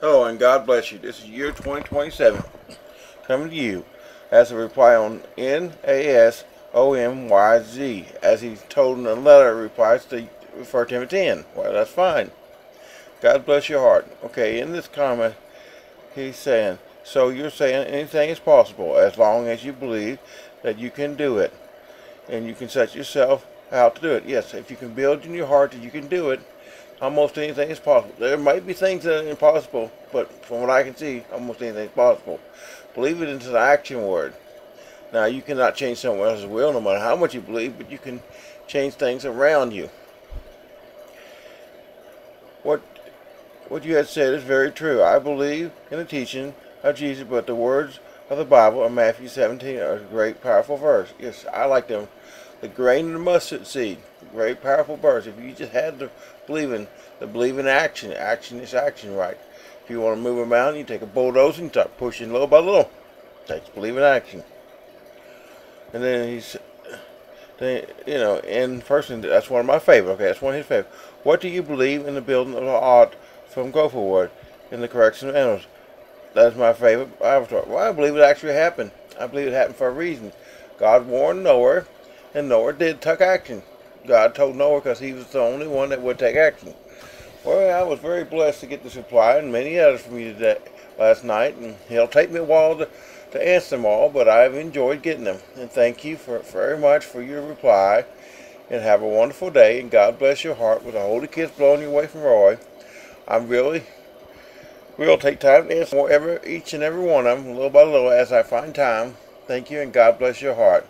Hello and God bless you. This is year 2027 coming to you as a reply on NASOMYZ as he's told in the letter replies to for Timothy 10. Well, that's fine. God bless your heart. Okay, in this comment, he's saying, so you're saying anything is possible as long as you believe that you can do it and you can set yourself out to do it. Yes, if you can build in your heart that you can do it, almost anything is possible. There might be things that are impossible, but from what I can see, almost anything is possible. Believe it into the action word. Now, you cannot change someone else's will no matter how much you believe, but you can change things around you. What what you had said is very true. I believe in the teaching of Jesus, but the words of the Bible in Matthew 17 are a great, powerful verse. Yes, I like them. The grain of the mustard seed, great, powerful verse. If you just had to believe in the believe in action, action is action, right? If you want to move a mountain, you take a bulldozer and start pushing little by little. Takes believe in action. And then he's, then, you know, in person, that's one of my favorite. Okay, that's one of his favorite. What do you believe in the building of the ark from Gopherwood in the correction of animals? That's my favorite avatar. Well, I believe it actually happened. I believe it happened for a reason. God warned Noah, and Noah did take action. God told Noah because he was the only one that would take action. Well, I was very blessed to get this reply and many others from you today, last night, and it'll take me a while to, to answer them all, but I've enjoyed getting them. And thank you for very much for your reply, and have a wonderful day, and God bless your heart with the holy kiss blowing your way from Roy. I'm really We'll take time to answer more every, each and every one of them, little by little, as I find time. Thank you, and God bless your heart.